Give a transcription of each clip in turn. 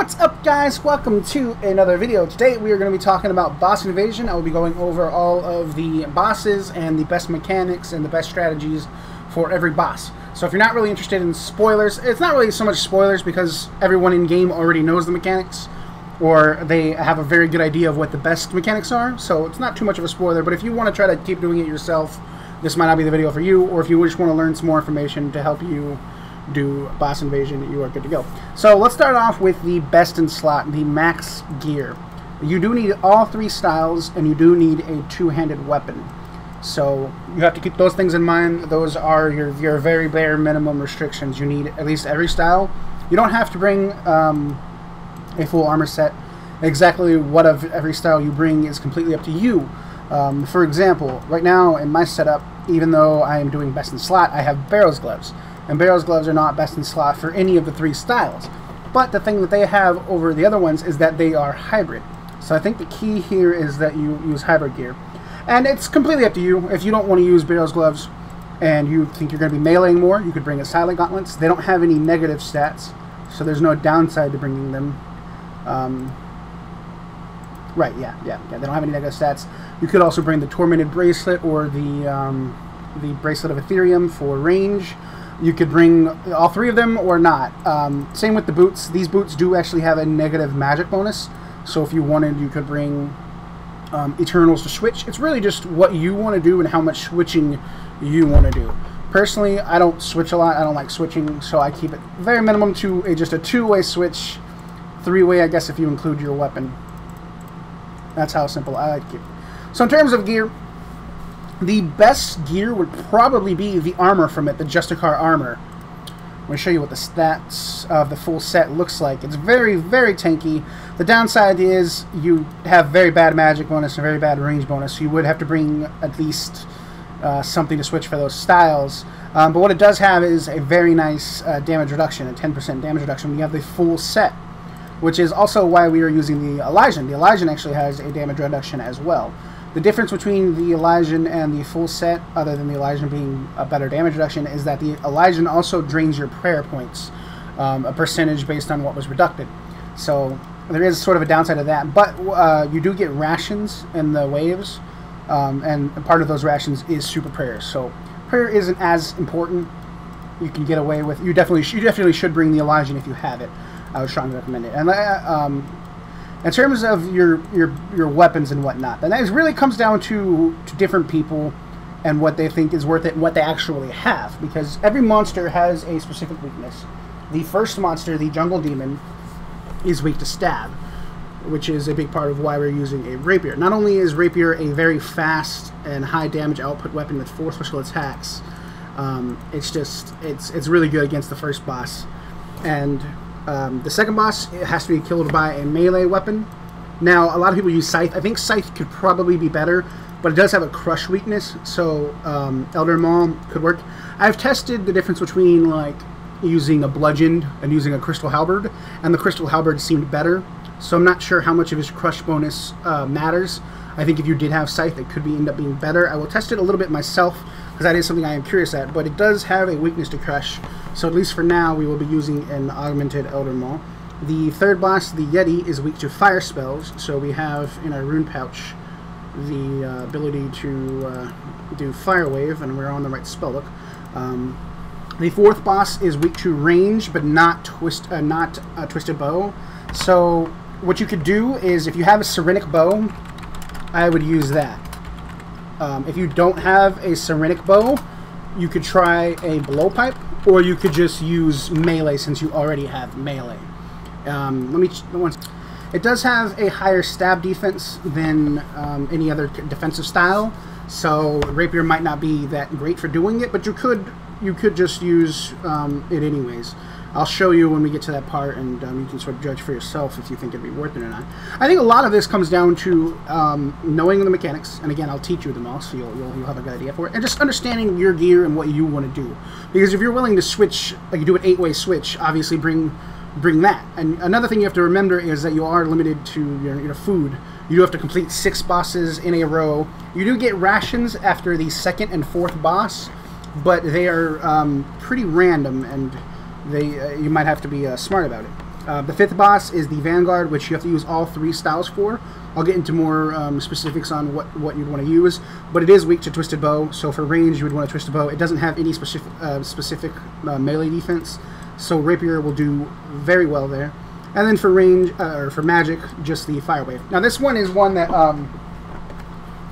What's up guys? Welcome to another video. Today we are going to be talking about Boss Invasion. I will be going over all of the bosses and the best mechanics and the best strategies for every boss. So if you're not really interested in spoilers, it's not really so much spoilers because everyone in game already knows the mechanics or they have a very good idea of what the best mechanics are. So it's not too much of a spoiler, but if you want to try to keep doing it yourself, this might not be the video for you, or if you just want to learn some more information to help you do boss invasion, you are good to go. So let's start off with the best in slot, the max gear. You do need all three styles, and you do need a two-handed weapon. So you have to keep those things in mind. Those are your, your very bare minimum restrictions. You need at least every style. You don't have to bring um, a full armor set. Exactly what of every style you bring is completely up to you. Um, for example, right now in my setup, even though I am doing best in slot, I have Barrows gloves and Barrows gloves are not best in slot for any of the three styles. But the thing that they have over the other ones is that they are hybrid. So I think the key here is that you use hybrid gear. And it's completely up to you. If you don't want to use Barrows gloves and you think you're going to be meleeing more, you could bring a Silent Gauntlets. They don't have any negative stats, so there's no downside to bringing them. Um, right, yeah, yeah, yeah. They don't have any negative stats. You could also bring the Tormented Bracelet or the, um, the Bracelet of ethereum for range. You could bring all three of them or not. Um, same with the boots. These boots do actually have a negative magic bonus. So if you wanted, you could bring um, Eternals to switch. It's really just what you want to do and how much switching you want to do. Personally, I don't switch a lot. I don't like switching, so I keep it very minimum to a, just a two-way switch. Three-way, I guess, if you include your weapon. That's how simple I like it. So in terms of gear, the best gear would probably be the armor from it, the Justiciar armor. I'm going to show you what the stats of the full set looks like. It's very, very tanky. The downside is you have very bad magic bonus and very bad range bonus, so you would have to bring at least uh, something to switch for those styles. Um, but what it does have is a very nice uh, damage reduction, a 10% damage reduction when you have the full set, which is also why we are using the Elysian. The Elysian actually has a damage reduction as well. The difference between the Elysian and the full set, other than the Elysian being a better damage reduction, is that the Elysian also drains your prayer points, um, a percentage based on what was reducted. So there is sort of a downside of that, but uh, you do get rations in the waves, um, and part of those rations is super prayers. So prayer isn't as important. You can get away with. You definitely you definitely should bring the Elysian if you have it. I would strongly recommend it. And uh, um, in terms of your your your weapons and whatnot, and that really comes down to to different people and what they think is worth it and what they actually have, because every monster has a specific weakness. The first monster, the jungle demon, is weak to stab, which is a big part of why we're using a rapier. Not only is rapier a very fast and high damage output weapon with four special attacks, um, it's just it's it's really good against the first boss, and um, the second boss has to be killed by a melee weapon. Now, a lot of people use Scythe. I think Scythe could probably be better, but it does have a crush weakness, so um, Elder Maul could work. I've tested the difference between like using a bludgeon and using a crystal halberd, and the crystal halberd seemed better. So I'm not sure how much of his crush bonus uh, matters. I think if you did have Scythe, it could be end up being better. I will test it a little bit myself because that is something I am curious at. But it does have a weakness to crush, so at least for now, we will be using an augmented Elder Maul. The third boss, the Yeti, is weak to fire spells, so we have in our rune pouch the uh, ability to uh, do Fire Wave, and we're on the right spell book. Um, the fourth boss is weak to range, but not twist, uh, not a twisted bow. So what you could do is, if you have a Sirenic bow, I would use that. Um, if you don't have a Sirenic bow, you could try a blowpipe, or you could just use melee since you already have melee. Um, let me once. It does have a higher stab defense than um, any other defensive style, so rapier might not be that great for doing it, but you could you could just use um, it anyways. I'll show you when we get to that part, and um, you can sort of judge for yourself if you think it'd be worth it or not. I think a lot of this comes down to um, knowing the mechanics, and again, I'll teach you them all, so you'll, you'll, you'll, have a good idea for it, and just understanding your gear and what you want to do. Because if you're willing to switch, like you do an eight-way switch, obviously bring bring that. And another thing you have to remember is that you are limited to your, your food. You do have to complete six bosses in a row. You do get rations after the second and fourth boss, but they are um, pretty random and they uh, you might have to be uh, smart about it. Uh, the fifth boss is the Vanguard, which you have to use all three styles for. I'll get into more um, specifics on what, what you'd want to use, but it is weak to Twisted Bow, so for range you would want to Twisted Bow. It doesn't have any specific, uh, specific uh, melee defense, so Rapier will do very well there. And then for range, uh, or for magic, just the Fire Wave. Now this one is one that, um,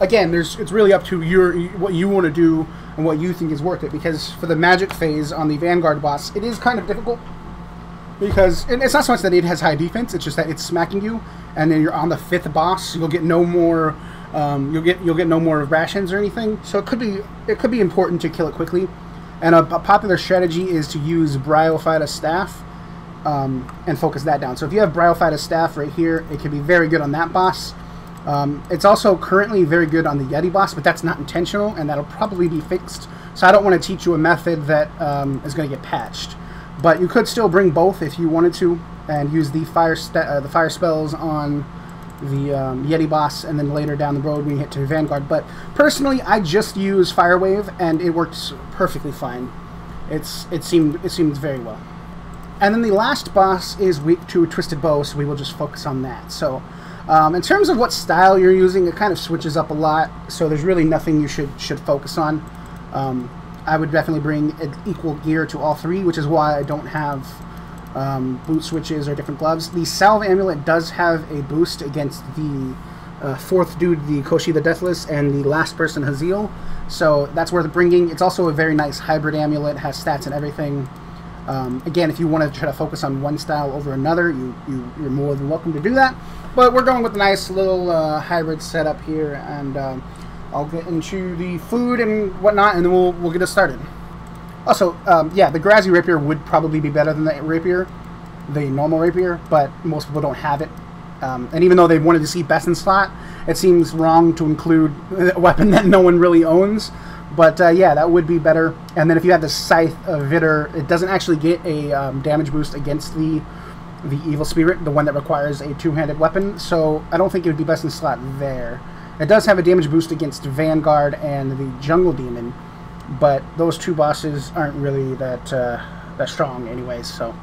again, there's it's really up to your what you want to do and what you think is worth it, because for the magic phase on the Vanguard boss, it is kind of difficult because it's not so much that it has high defense; it's just that it's smacking you, and then you're on the fifth boss. You'll get no more. Um, you'll get you'll get no more rations or anything. So it could be it could be important to kill it quickly. And a, a popular strategy is to use Bryophyta staff um, and focus that down. So if you have Bryophyta staff right here, it can be very good on that boss. Um, it's also currently very good on the Yeti boss, but that's not intentional, and that'll probably be fixed. So I don't want to teach you a method that um, is going to get patched. But you could still bring both if you wanted to, and use the fire uh, the fire spells on the um, Yeti boss, and then later down the road when you hit to Vanguard. But personally, I just use Fire Wave, and it works perfectly fine. It's it seemed it seemed very well. And then the last boss is weak to Twisted Bow, so we will just focus on that. So. Um, in terms of what style you're using, it kind of switches up a lot, so there's really nothing you should should focus on. Um, I would definitely bring equal gear to all three, which is why I don't have um, boot switches or different gloves. The Salve Amulet does have a boost against the uh, fourth dude, the Koschei the Deathless, and the last person, Haziel. So that's worth bringing. It's also a very nice hybrid amulet, has stats and everything. Um, again, if you want to try to focus on one style over another, you, you, you're more than welcome to do that. But we're going with a nice little uh, hybrid setup here, and um, I'll get into the food and whatnot, and then we'll, we'll get us started. Also, um, yeah, the Ghrazi Rapier would probably be better than the Rapier, the normal Rapier, but most people don't have it. Um, and even though they wanted to see best in slot, it seems wrong to include a weapon that no one really owns. But uh, yeah, that would be better. And then if you have the Scythe of Vitur, it doesn't actually get a um, damage boost against the the Evil Spirit, the one that requires a two-handed weapon. So I don't think it would be best in slot there. It does have a damage boost against Vanguard and the Jungle Demon, but those two bosses aren't really that uh, that strong anyways, so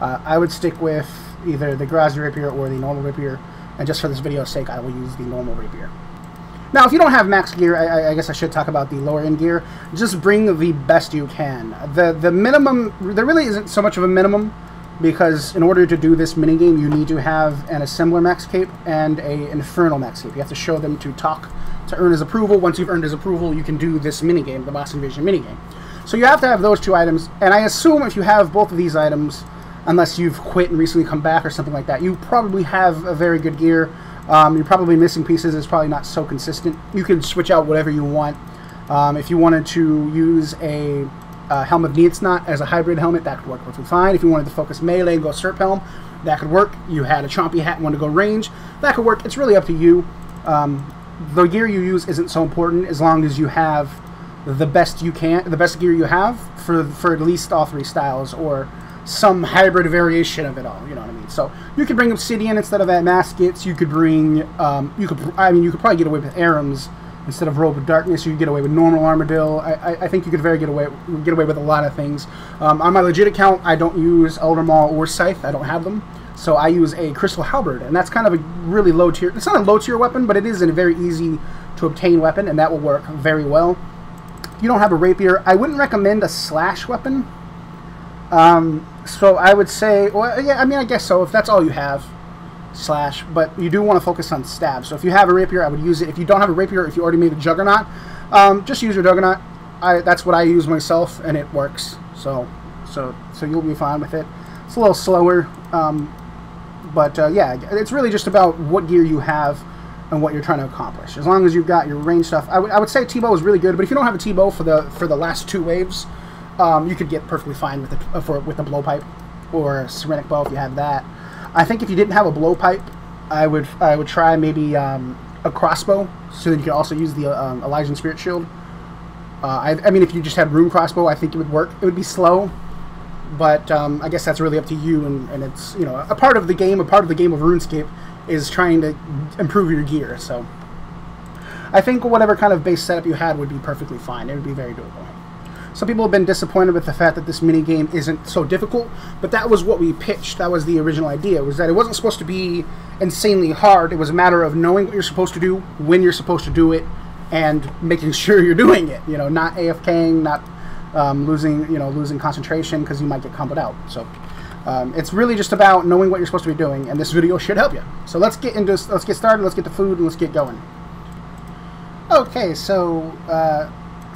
uh, I would stick with either the Ghrazi Rapier or the normal Rapier, and just for this video's sake, I will use the normal Rapier. Now, if you don't have max gear, I, I, guess I should talk about the lower end gear. Just bring the best you can. The the minimum, there really isn't so much of a minimum because in order to do this minigame, you need to have an Assembler Max Cape and a Infernal Max Cape. You have to show them to talk to earn his approval. Once you've earned his approval, you can do this minigame, the Boss Invasion minigame. So you have to have those two items, and I assume if you have both of these items, unless you've quit and recently come back or something like that, you probably have a very good gear. Um, you're probably missing pieces. It's probably not so consistent. You can switch out whatever you want. Um, if you wanted to use a uh, Helm of Neitiznot as a hybrid helmet, that could work perfectly fine. If you wanted to focus melee and go Serp Helm, that could work. You had a Chompy hat and wanted to go range, that could work. It's really up to you. Um, the gear you use isn't so important as long as you have the best you can, the best gear you have for for at least all three styles or some hybrid variation of it all. You know what I mean? So you could bring Obsidian instead of that Maskets. You could bring, um, you could, I mean, you could probably get away with Ahrim's instead of Robe of Darkness, you could get away with normal Armadyl. I, I, I, think you could very get away get away with a lot of things. Um, on my legit account, I don't use Elder Maul or Scythe. I don't have them. So I use a Crystal Halberd, and that's kind of a really low tier. It's not a low tier weapon, but it is a very easy to obtain weapon, and that will work very well. If you don't have a rapier, I wouldn't recommend a slash weapon. Um, so I would say, well, yeah, I mean, I guess so. If that's all you have, slash, but you do want to focus on stab. So if you have a rapier, I would use it. If you don't have a rapier, if you already made a juggernaut, um, just use your juggernaut. I, that's what I use myself, and it works. So, so, so you'll be fine with it. It's a little slower, um, but uh, yeah, it's really just about what gear you have and what you're trying to accomplish. As long as you've got your range stuff, I, I would say T-bow is really good. But if you don't have a T-bow for the for the last two waves, um, you could get perfectly fine with it uh, for with a blowpipe or a Sirenic bow if you have that. I think if you didn't have a blowpipe, I would I would try maybe um, a crossbow, so that you could also use the um, Elysian Spirit Shield. Uh, I, I, mean, if you just had rune crossbow, I think it would work. It would be slow, but um, I guess that's really up to you. And, and it's you know a part of the game, a part of the game of RuneScape is trying to improve your gear. So I think whatever kind of base setup you had would be perfectly fine. It would be very doable. Some people have been disappointed with the fact that this mini game isn't so difficult, but that was what we pitched. That was the original idea, was that it wasn't supposed to be insanely hard. It was a matter of knowing what you're supposed to do, when you're supposed to do it, and making sure you're doing it. You know, not AFKing, not um, losing, you know, losing concentration because you might get comboed out. So um, it's really just about knowing what you're supposed to be doing, and this video should help you. So let's get into let's get started. Let's get to food and let's get going. Okay, so uh,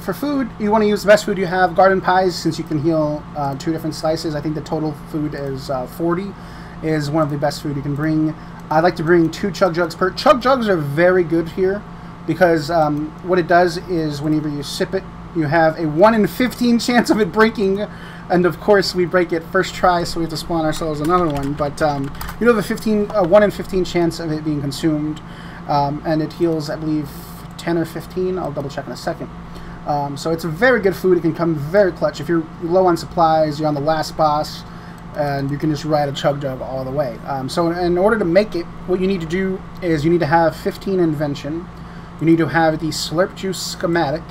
for food, you want to use the best food you have. Garden pies, since you can heal uh, two different slices. I think the total food is uh, 40. Is one of the best food you can bring. I like to bring two chug jugs per. Chug jugs are very good here because um, what it does is whenever you sip it, you have a 1 in 15 chance of it breaking. And of course, we break it first try, so we have to spawn ourselves another one. But um, you know the 15, uh, 1 in 15 chance of it being consumed. Um, and it heals, I believe, 10 or 15. I'll double check in a second. Um, so it's a very good food. It can come very clutch. If you're low on supplies, you're on the last boss, and you can just ride a chug jug all the way. Um, so in order to make it, what you need to do is you need to have 15 invention. You need to have the slurp juice schematic,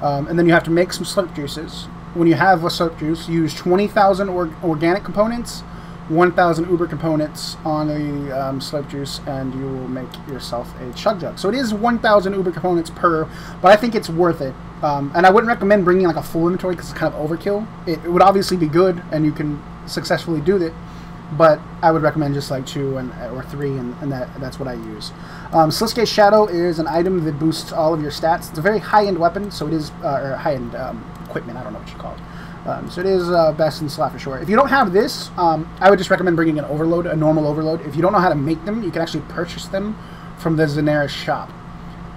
um, and then you have to make some slurp juices. When you have a slurp juice, use 20,000 or organic components, 1,000 uber components on the um, slurp juice, and you will make yourself a chug jug. So it is 1,000 uber components per, but I think it's worth it. Um, and I wouldn't recommend bringing like a full inventory because it's kind of overkill. It, it, would obviously be good, and you can successfully do it, but I would recommend just like two and or three, and, and that that's what I use. Um, Slisuke Shadow is an item that boosts all of your stats. It's a very high-end weapon, so it is uh, or high-end um, equipment. I don't know what you call it. Um, so it is uh, best in slot for sure. If you don't have this, um, I would just recommend bringing an overload, a normal overload. If you don't know how to make them, you can actually purchase them from the Zenaris shop.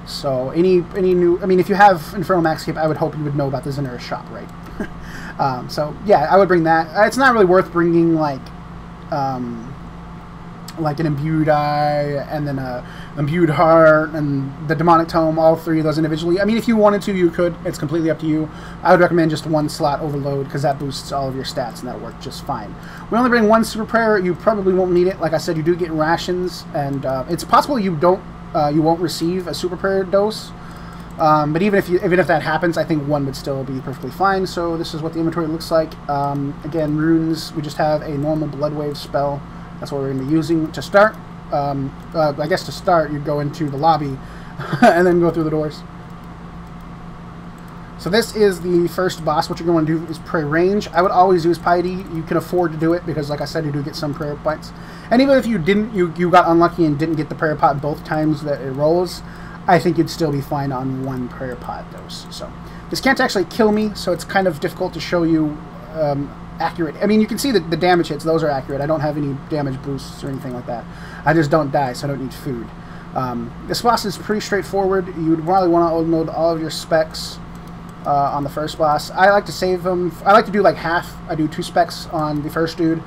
So any any new, I mean, if you have Infernal Maxcape, I would hope you would know about the Zenaris shop, right? um, so yeah, I would bring that. It's not really worth bringing like um, like an imbued eye and then a imbued heart and the demonic tome all three of those individually. I mean if you wanted to you could. It's completely up to you. I would recommend just one slot overload because that boosts all of your stats and that'll work just fine. We only bring one super prayer. You probably won't need it. Like i said you do get rations and uh, it's possible you don't uh, you won't receive a super prayer dose um, but even if you, even if that happens, I think one would still be perfectly fine. So this is what the inventory looks like. Um, again, runes. We just have a normal blood wave spell. That's what we're going to be using to start. Um, uh, I guess to start, you'd go into the lobby and then go through the doors. So this is the first boss. What you're going to do is pray range. I would always use piety. You can afford to do it because, like I said, you do get some prayer points. And even if you didn't, you, you got unlucky and didn't get the prayer pot both times that it rolls, I think you'd still be fine on one prayer pot dose. So this can't actually kill me, so it's kind of difficult to show you um, accurate. I mean, you can see that the damage hits; those are accurate. I don't have any damage boosts or anything like that. I just don't die, so I don't need food. Um, this boss is pretty straightforward. You would probably want to unload all of your specs uh, on the first boss. I like to save them. I like to do like half. I do two specs on the first dude,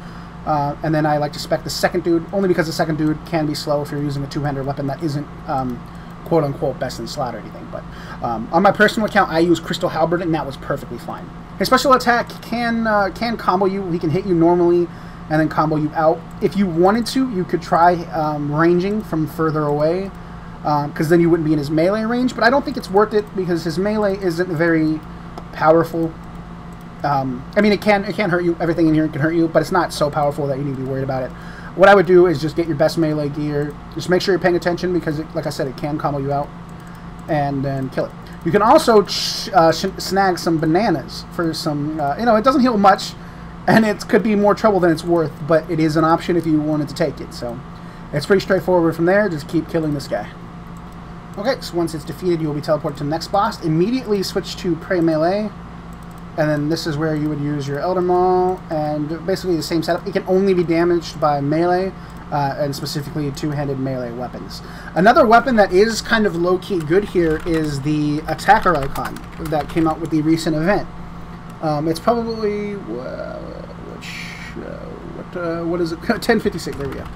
uh, and then I like to spec the second dude, only because the second dude can be slow if you're using a two-hander weapon that isn't um, quote unquote best in slot or anything. But um, on my personal account, I use Crystal Halberd, and that was perfectly fine. His special attack can uh, can combo you. He can hit you normally and then combo you out. If you wanted to, you could try um, ranging from further away, because um, then you wouldn't be in his melee range. But I don't think it's worth it because his melee isn't very powerful. Um, I mean, it can it can hurt you. Everything in here can hurt you, but it's not so powerful that you need to be worried about it. What I would do is just get your best melee gear. Just make sure you're paying attention because, it, like I said, it can combo you out, and then kill it. You can also uh, snag some bananas for some, uh, you know, it doesn't heal much, and it could be more trouble than it's worth, but it is an option if you wanted to take it. So it's pretty straightforward from there. Just keep killing this guy. Okay, so once it's defeated, you will be teleported to the next boss. Immediately switch to Pray Melee, and then this is where you would use your Elder Maul, and basically the same setup. It can only be damaged by melee, uh, and specifically two-handed melee weapons. Another weapon that is kind of low-key good here is the attacker icon that came out with the recent event. Um, it's probably uh, which uh, what uh, what is it? 1056. There we go.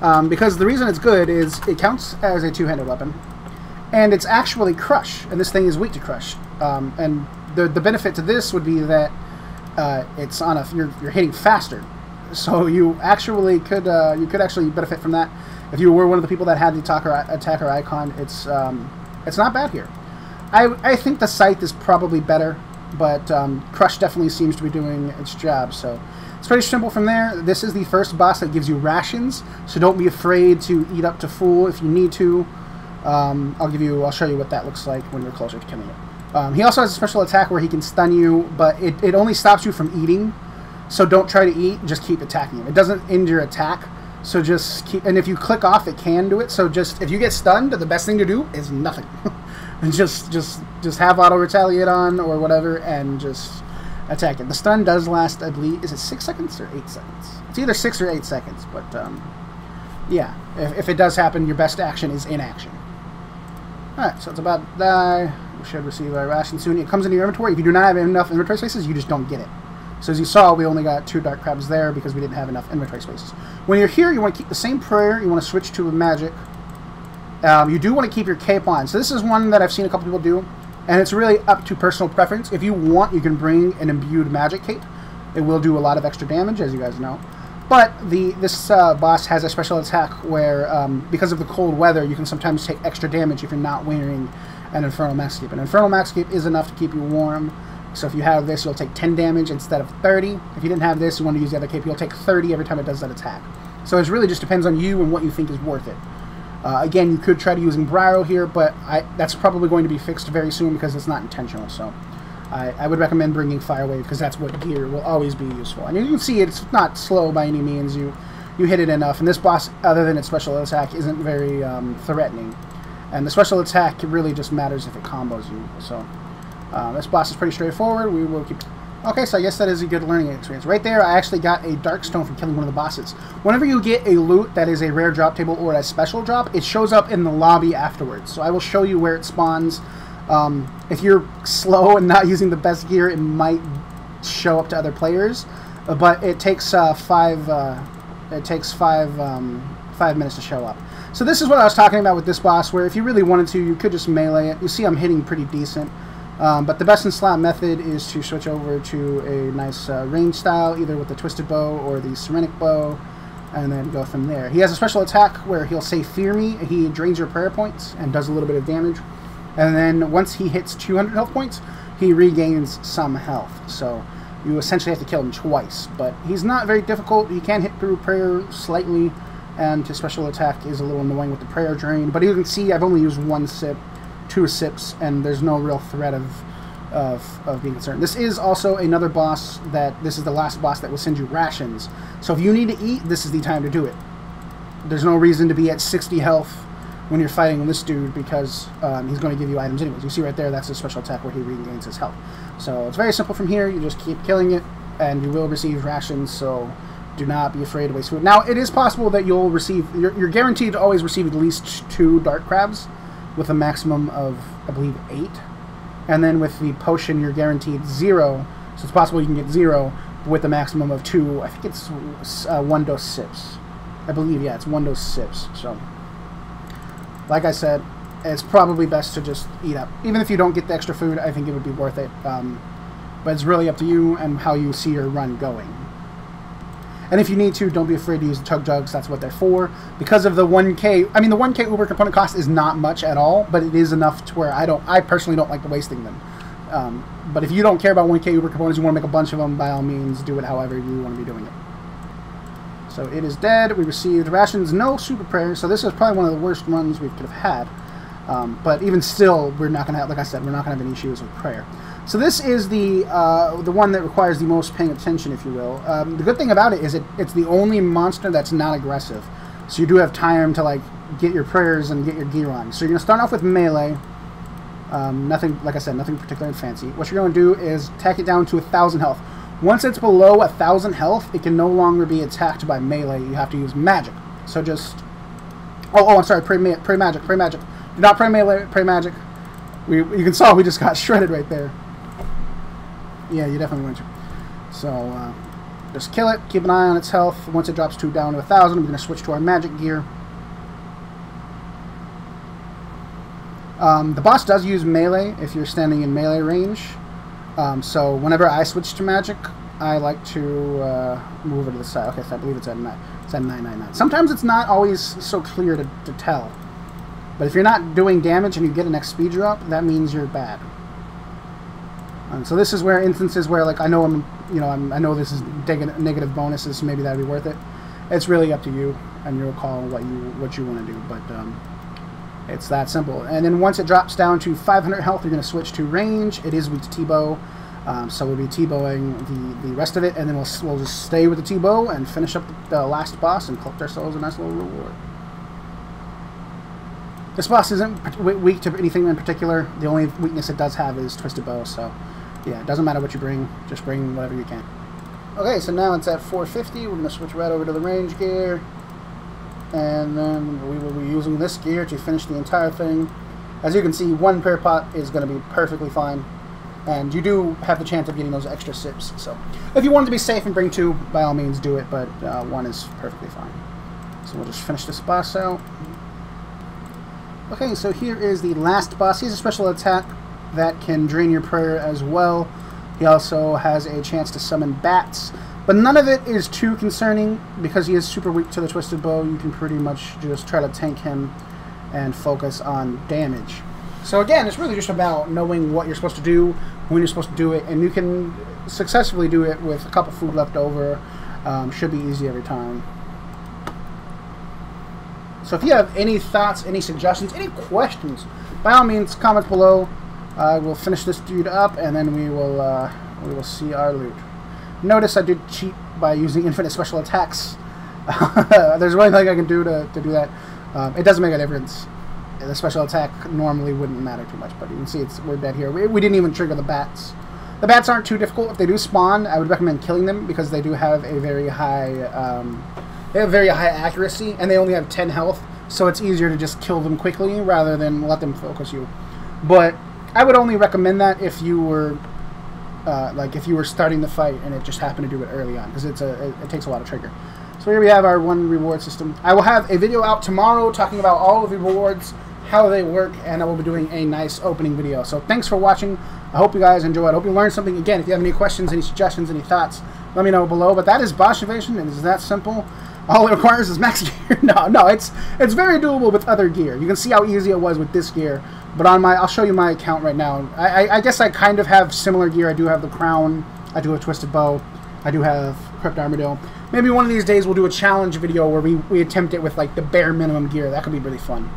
Um, because the reason it's good is it counts as a two-handed weapon, and it's actually crush, and this thing is weak to crush. Um, and the the benefit to this would be that uh, it's on a you're you're hitting faster so you actually could uh, you could actually benefit from that if you were one of the people that had the attacker attacker icon. It's um, it's not bad here. I I think the scythe is probably better but um, Crush definitely seems to be doing its job. So it's pretty simple from there. This is the first boss that gives you rations, so don't be afraid to eat up to full if you need to. Um, I'll give you, I'll show you what that looks like when you're closer to killing it. Um, he also has a special attack where he can stun you, but it, it only stops you from eating. So don't try to eat, just keep attacking him. It doesn't end your attack, so just keep, and if you click off, it can do it. So just, if you get stunned, the best thing to do is nothing. and just, just, just have auto retaliate on or whatever, and just attack it. The stun does last, I believe, is it six seconds or eight seconds? It's either six or eight seconds, but um, yeah, if, if it does happen, your best action is inaction. Alright, so it's about to die. Should receive a ration soon. It comes into your inventory. If you do not have enough inventory spaces, you just don't get it. So as you saw, we only got two dark crabs there because we didn't have enough inventory spaces. When you're here, you want to keep the same prayer. You want to switch to a magic. Um, you do want to keep your cape on. So this is one that I've seen a couple people do, and it's really up to personal preference. If you want, you can bring an imbued magic cape. It will do a lot of extra damage, as you guys know. But the this uh, boss has a special attack where, um, because of the cold weather, you can sometimes take extra damage if you're not wearing an Infernal Max Cape. An Infernal Max Cape is enough to keep you warm. So if you have this, you'll take 10 damage instead of 30. If you didn't have this, you want to use the other cape, you'll take 30 every time it does that attack. So it really just depends on you and what you think is worth it. Uh, again, you could try to using Bryro here, but I, that's probably going to be fixed very soon because it's not intentional. So I, I would recommend bringing Fire Wave because that's what gear will always be useful. And you can see it's not slow by any means. You you hit it enough, and this boss, other than its special attack, isn't very um, threatening. And the special attack really just matters if it combos you. So uh, this boss is pretty straightforward. We will keep. Okay, so I guess that is a good learning experience. Right there, I actually got a Dark Stone from killing one of the bosses. Whenever you get a loot that is a rare drop table or a special drop, it shows up in the lobby afterwards. So I will show you where it spawns. Um, if you're slow and not using the best gear, it might show up to other players, uh, but it takes uh, five. Uh, it takes five um, five minutes to show up. So this is what I was talking about with this boss, where if you really wanted to, you could just melee it. You see, I'm hitting pretty decent. Um, but the best in slot method is to switch over to a nice uh, range style, either with the twisted bow or the serenic bow, and then go from there. He has a special attack where he'll say "Fear Me." He drains your prayer points and does a little bit of damage. And then once he hits 200 health points, he regains some health. So you essentially have to kill him twice. But he's not very difficult. He can hit through prayer slightly, and his special attack is a little annoying with the prayer drain. But you can see I've only used one sip, two sips, and there's no real threat of, of, of being concerned. This is also another boss that, this is the last boss that will send you rations. So if you need to eat, this is the time to do it. There's no reason to be at 60 health when you're fighting this dude because um, he's going to give you items anyways. You see right there, that's his special attack where he regains his health. So it's very simple from here. You just keep killing it, and you will receive rations, so do not be afraid to waste food. Now, it is possible that you'll receive, you're, you're guaranteed to always receive at least two dark crabs with a maximum of, I believe, eight. And then with the potion, you're guaranteed zero, so it's possible you can get zero with a maximum of two. I think it's uh, one dose sips. I believe, yeah, it's one dose sips, so like I said, it's probably best to just eat up. Even if you don't get the extra food, I think it would be worth it. Um, but it's really up to you and how you see your run going. And if you need to, don't be afraid to use the chug jugs. That's what they're for. Because of the 1K, I mean, the 1K Uber component cost is not much at all, but it is enough to where I don't, I personally don't like wasting them. Um, but if you don't care about 1K Uber components, you want to make a bunch of them, by all means, do it however you want to be doing it. So it is dead. We received rations, no super prayers. So this is probably one of the worst runs we could have had. Um, but even still, we're not going to have, like I said, we're not going to have any issues with prayer. So this is the uh, the one that requires the most paying attention, if you will. Um, the good thing about it is it, it's the only monster that's not aggressive. So you do have time to like get your prayers and get your gear on. So you're going to start off with melee. Um, nothing, like I said, nothing particularly fancy. What you're going to do is tack it down to a thousand health. Once it's below a thousand health, it can no longer be attacked by melee. You have to use magic. So just... Oh, oh, I'm sorry. Pray, pray magic. Pray magic. Do not pray melee. Pray magic. We, you can saw we just got shredded right there. Yeah, you definitely want to. So, uh, just kill it. Keep an eye on its health. Once it drops to down to a thousand, we're going to switch to our magic gear. Um, the boss does use melee if you're standing in melee range. Um, so whenever I switch to magic, I like to uh, move it to the side. Okay, so I believe it's at, nine, it's at 999. Sometimes it's not always so clear to, to tell. But if you're not doing damage and you get an XP drop, that means you're bad. And so this is where instances where like I know I'm you know I'm, I know this is negative bonuses, so maybe that'd be worth it. It's really up to you and your call what you what you want to do, but um, it's that simple. And then once it drops down to 500 health, you're going to switch to range. It is weak to T-bow, um, so we'll be T-bowing the, the rest of it, and then we'll, we'll just stay with the T-bow and finish up the last boss and collect ourselves a nice little reward. This boss isn't weak to anything in particular. The only weakness it does have is Twisted Bow, so yeah, it doesn't matter what you bring. Just bring whatever you can. Okay, so now it's at 450. We're going to switch right over to the range gear and then we will be using this gear to finish the entire thing. As you can see, one prayer pot is going to be perfectly fine, and you do have the chance of getting those extra sips. So, if you wanted to be safe and bring two, by all means do it, but uh, one is perfectly fine. So we'll just finish this boss out. Okay, so here is the last boss. He has a special attack that can drain your prayer as well. He also has a chance to summon bats. But none of it is too concerning because he is super weak to the Twisted Bow. You can pretty much just try to tank him and focus on damage. So again, it's really just about knowing what you're supposed to do, when you're supposed to do it, and you can successfully do it with a cup of food left over. Um, should be easy every time. So if you have any thoughts, any suggestions, any questions, by all means, comment below. We'll finish this dude up, and then we will uh, we will see our loot. Notice I did cheat by using infinite special attacks. There's one thing I can do to, to do that. Um, it doesn't make a difference. The special attack normally wouldn't matter too much, but you can see it's we're dead here. We, we didn't even trigger the bats. The bats aren't too difficult. If they do spawn, I would recommend killing them because they do have a very high um, they have very high accuracy and they only have 10 health, so it's easier to just kill them quickly rather than let them focus you. But I would only recommend that if you were uh, like if you were starting the fight and it just happened to do it early on because it's a it, it, takes a lot of trigger. So here we have our one reward system. I will have a video out tomorrow talking about all of the rewards, how they work, and I will be doing a nice opening video. So thanks for watching. I hope you guys enjoyed. I hope you learned something. Again, if you have any questions, any suggestions, any thoughts, let me know below. But that is Boss Invasion, and it's that simple. All it requires is max gear. no, no, it's it's very doable with other gear. You can see how easy it was with this gear. But on my, I'll show you my account right now. I, I, I guess I kind of have similar gear. I do have the crown. I do have twisted bow. I do have Crypt Armadillo. Maybe one of these days we'll do a challenge video where we, we attempt it with like the bare minimum gear. That could be really fun.